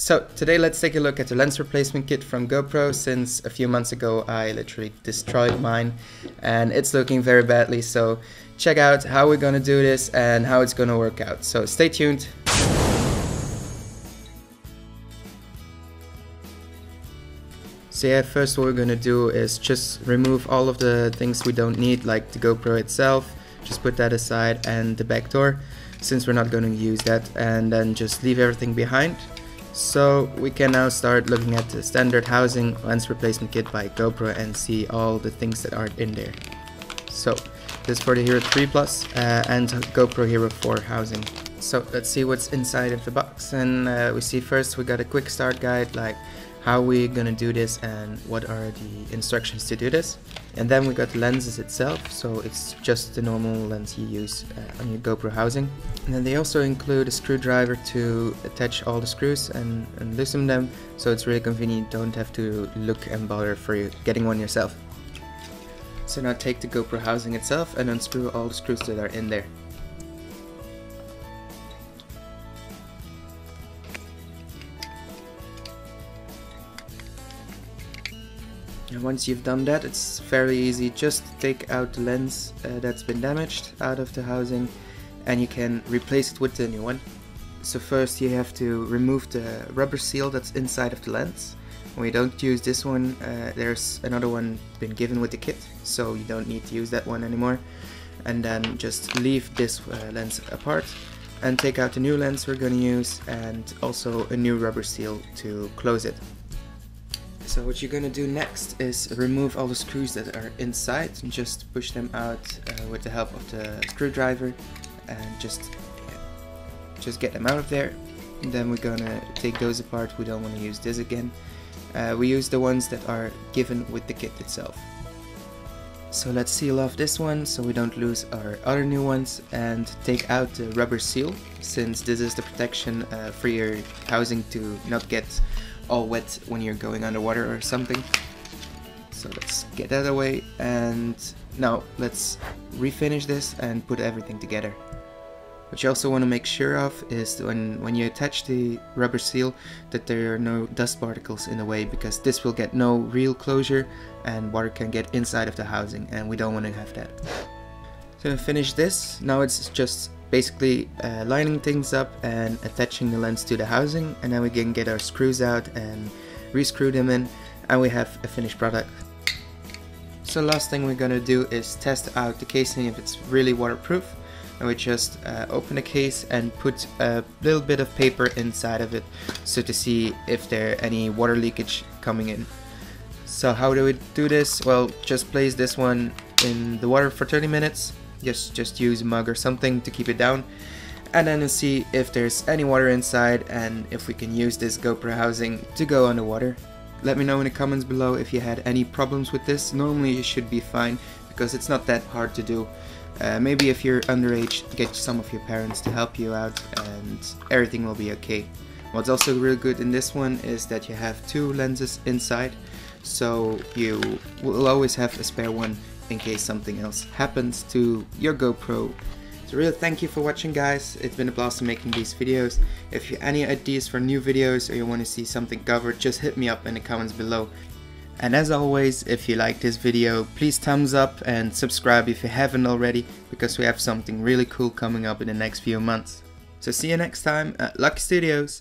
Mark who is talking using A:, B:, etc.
A: So today let's take a look at the lens replacement kit from GoPro. Since a few months ago I literally destroyed mine and it's looking very badly. So check out how we're gonna do this and how it's gonna work out. So stay tuned. So yeah, first what we're gonna do is just remove all of the things we don't need like the GoPro itself, just put that aside and the back door since we're not to use that. And then just leave everything behind so we can now start looking at the standard housing lens replacement kit by GoPro and see all the things that are in there. So this is for the Hero 3 Plus uh, and GoPro Hero 4 housing. So let's see what's inside of the box and uh, we see first we got a quick start guide like how we're gonna do this and what are the instructions to do this. And then we got the lenses itself, so it's just the normal lens you use uh, on your GoPro housing. And then they also include a screwdriver to attach all the screws and, and loosen them, so it's really convenient, don't have to look and bother for you getting one yourself. So now take the GoPro housing itself and unscrew all the screws that are in there. And once you've done that, it's fairly easy. Just take out the lens uh, that's been damaged out of the housing and you can replace it with the new one. So first you have to remove the rubber seal that's inside of the lens. When you don't use this one, uh, there's another one been given with the kit, so you don't need to use that one anymore. And then just leave this uh, lens apart and take out the new lens we're going to use and also a new rubber seal to close it. So what you're gonna do next is remove all the screws that are inside and just push them out uh, with the help of the screwdriver and just just get them out of there. And then we're gonna take those apart, we don't want to use this again. Uh, we use the ones that are given with the kit itself. So let's seal off this one so we don't lose our other new ones and take out the rubber seal since this is the protection uh, for your housing to not get all wet when you're going underwater or something. So let's get that away and now let's refinish this and put everything together. What you also want to make sure of is when, when you attach the rubber seal that there are no dust particles in the way because this will get no real closure and water can get inside of the housing and we don't want to have that. So finish this, now it's just basically uh, lining things up and attaching the lens to the housing and then we can get our screws out and rescrew them in and we have a finished product. So last thing we're gonna do is test out the casing if it's really waterproof and we just uh, open the case and put a little bit of paper inside of it so to see if there any water leakage coming in. So how do we do this? Well just place this one in the water for 30 minutes just just use a mug or something to keep it down and then see if there's any water inside and if we can use this GoPro housing to go underwater. Let me know in the comments below if you had any problems with this. Normally you should be fine because it's not that hard to do. Uh, maybe if you're underage, get some of your parents to help you out and everything will be okay. What's also really good in this one is that you have two lenses inside so you will always have a spare one in case something else happens to your GoPro. So really thank you for watching guys, it's been a blast making these videos. If you have any ideas for new videos or you want to see something covered, just hit me up in the comments below. And as always, if you like this video, please thumbs up and subscribe if you haven't already, because we have something really cool coming up in the next few months. So see you next time at Lucky Studios.